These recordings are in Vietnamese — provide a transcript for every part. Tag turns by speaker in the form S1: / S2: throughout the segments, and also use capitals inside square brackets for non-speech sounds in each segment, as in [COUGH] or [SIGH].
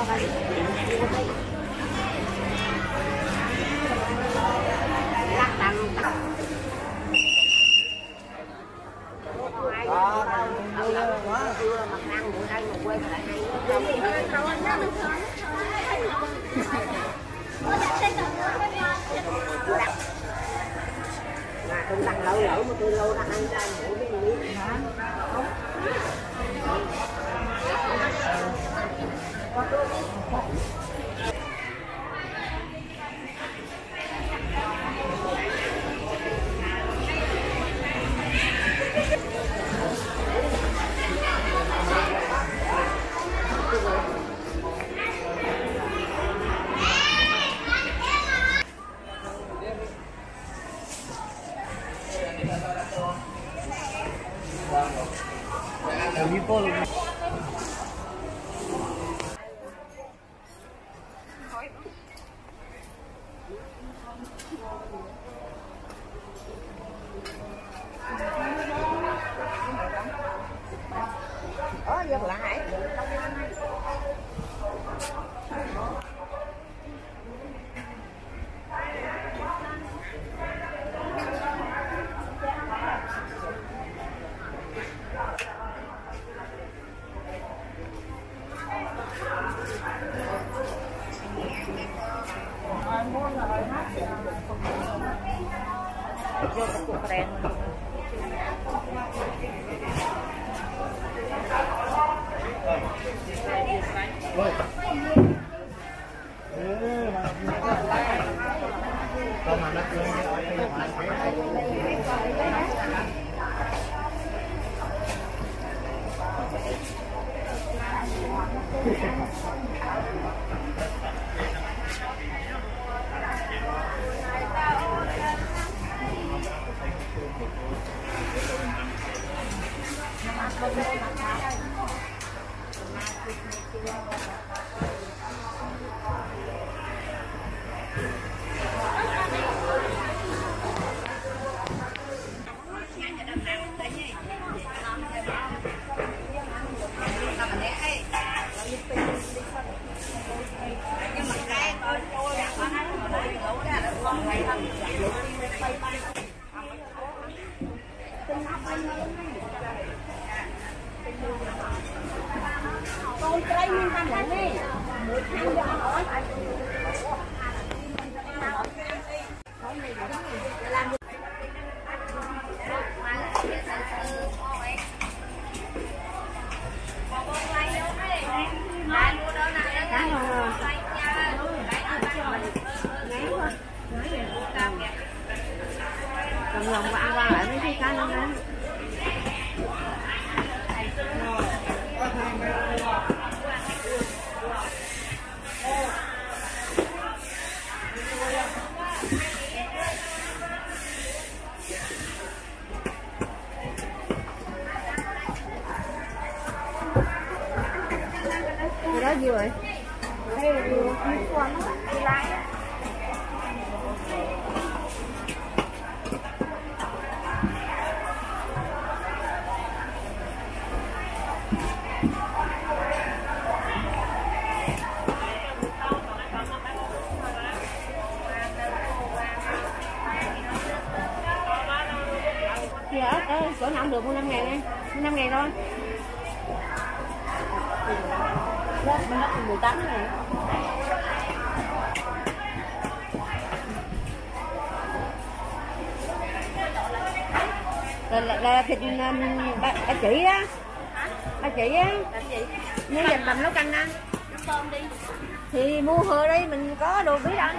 S1: 上がり。Yeah. là, là, là thịt bà, bà chị đó bà chị á. Nếu dành làm nấu canh ăn thì mua hừa đi mình có đồ bí
S2: ăn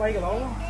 S3: 买一个劳斯。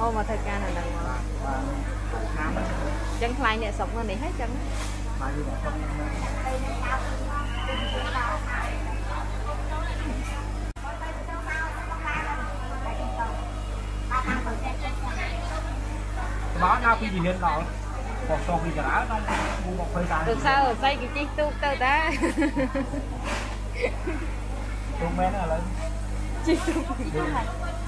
S4: ô mà gian này là
S3: á.
S4: chân khai nè sống nó này hết chân
S3: đó nào cái gì hiện đó? Còn sau khi trả nó mua một phơi tài
S4: được sao xây cái chiếc tu tao ta?
S3: Tôi men nó lên [LAUGHS]
S4: chiếc tu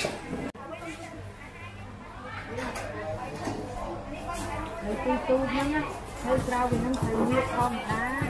S3: ហើយទីទូហ្នឹងហើយក្រៅពីហ្នឹងត្រូវមានធ
S5: ម្មតា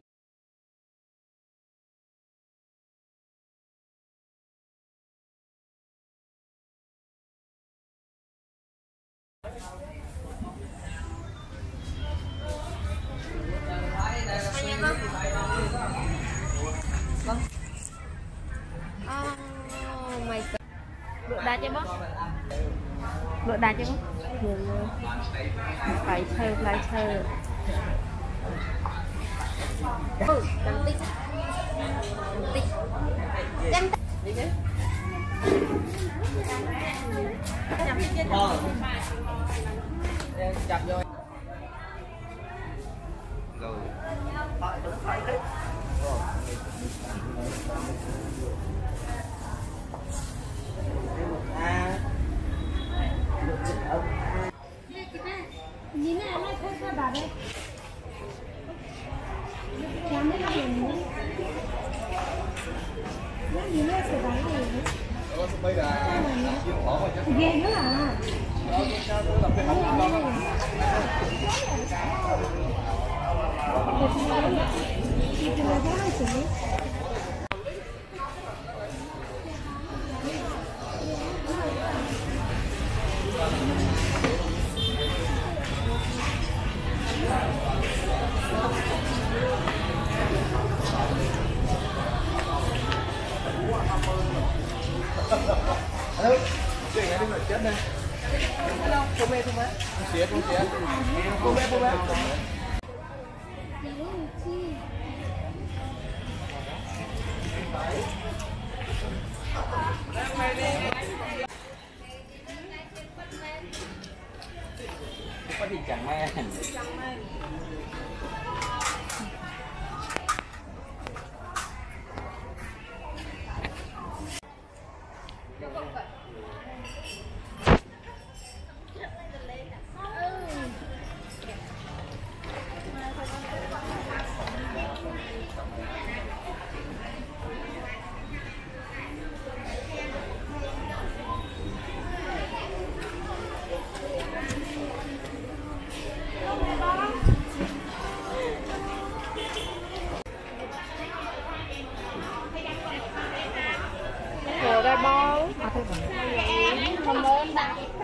S5: Como
S4: é, como é?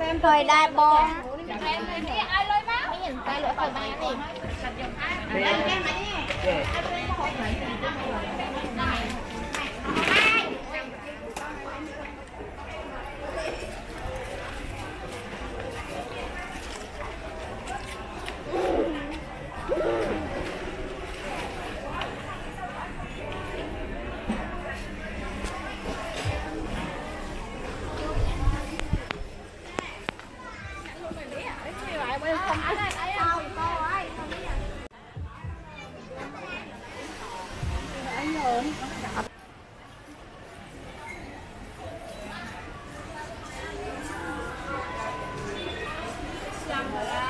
S2: em rồi đa bo ai lôi máu mấy nhìn tay lỗi khỏi ba đi
S4: Gracias.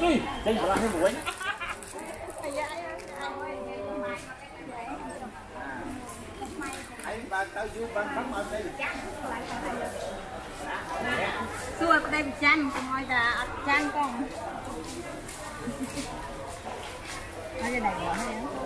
S4: Đi,
S5: đây là hai
S2: mũi. Xua đem chăn, con ngồi là chăn con. Nó đây này gọi hay không?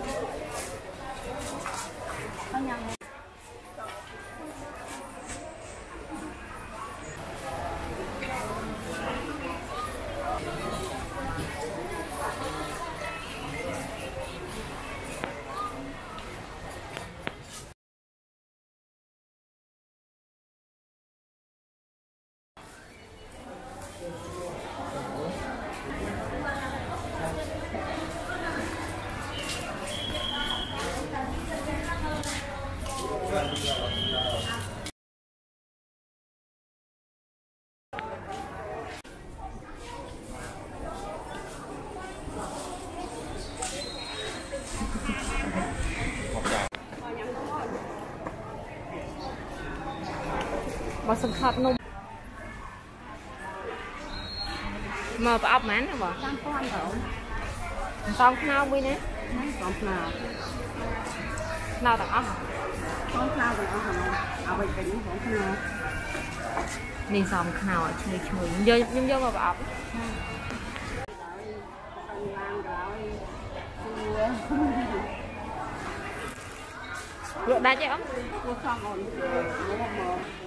S2: បើ
S4: សង្ខត់នំមកប្រអប់ហ្មងណាបង
S2: ចាំពាន់ទៅ
S4: សងខ្នោមួយណា
S2: ហ្នឹងកំផ្លា
S4: ខ្នោទាំងអស់
S2: កំផ្លាទាំងអស់ហ្នឹងអ្វីវិញកំផ្លា
S4: នេះសំខ្នោឈ្ងុយឈ្ងុយយកខ្ញុំយកមកប្រអប់
S2: ឡើងក្រោយគួរ
S4: លក់ដាច់ទេអ៊ំ
S2: គួរខំអូនមកមក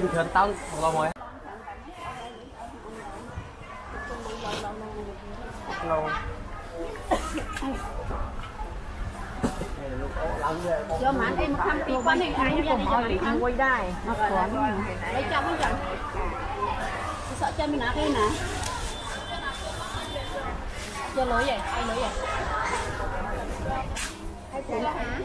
S5: tinh thần tăng một lâu
S2: rồi lâu cho mà em thăm quan hệ hai nhà đi cho thăm quay đài. Nó còn lấy cho bây giờ sợ cho mình nát lên nè cho lối vậy
S6: ai lối vậy?
S2: Hai
S4: chén hả?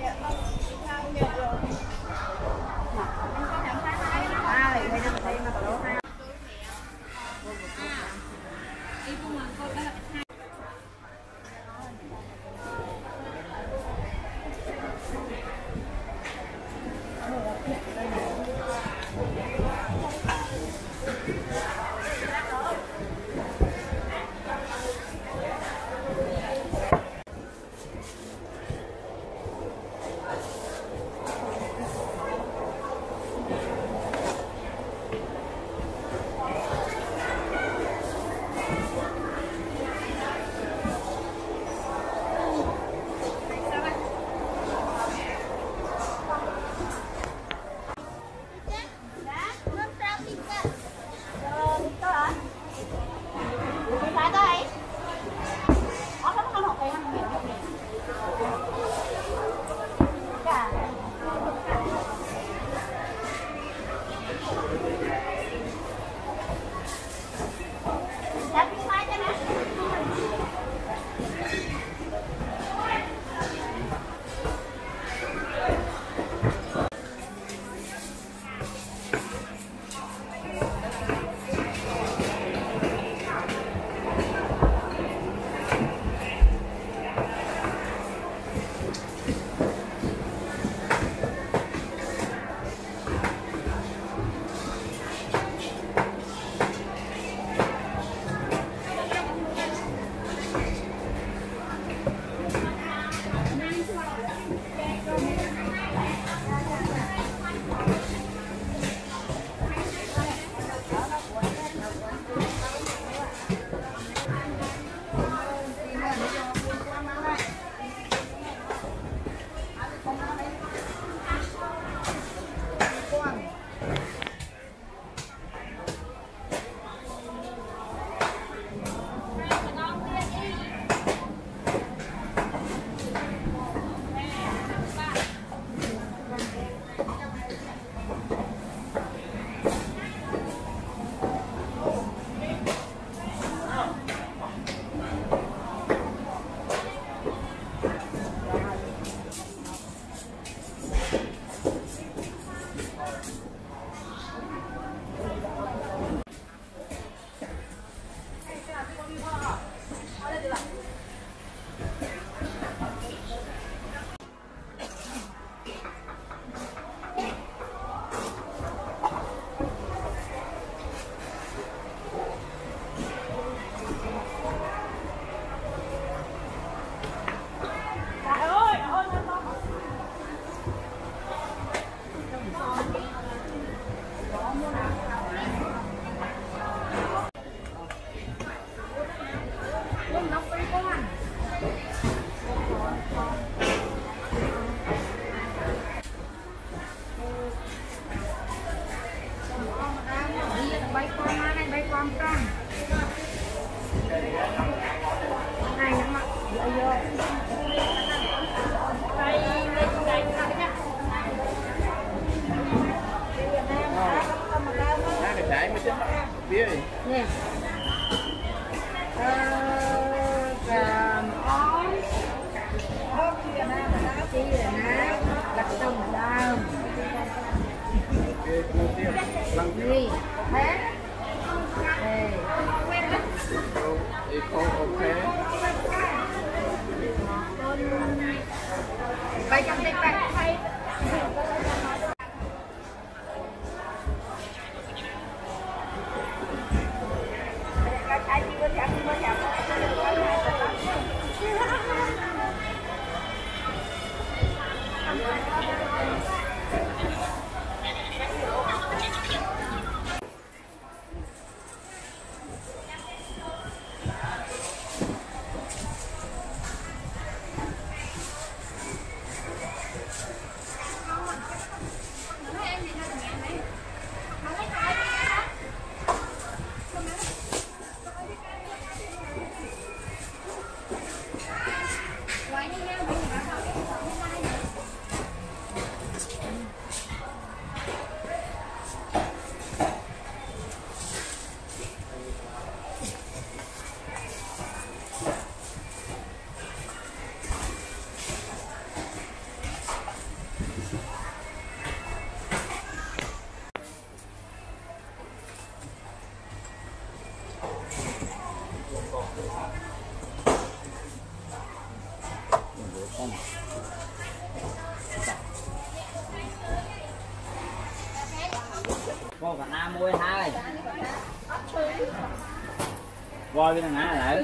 S4: Voi cái này lại
S2: là đâu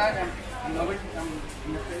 S2: khác em em nói với em nhập cái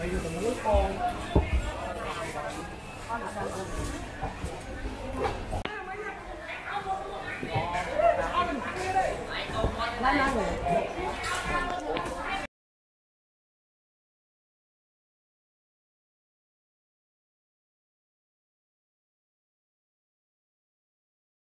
S4: Are you going
S6: to look on.